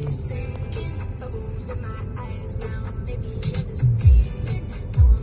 slowly sinking, bubbles in my eyes now. Maybe you're just dreaming.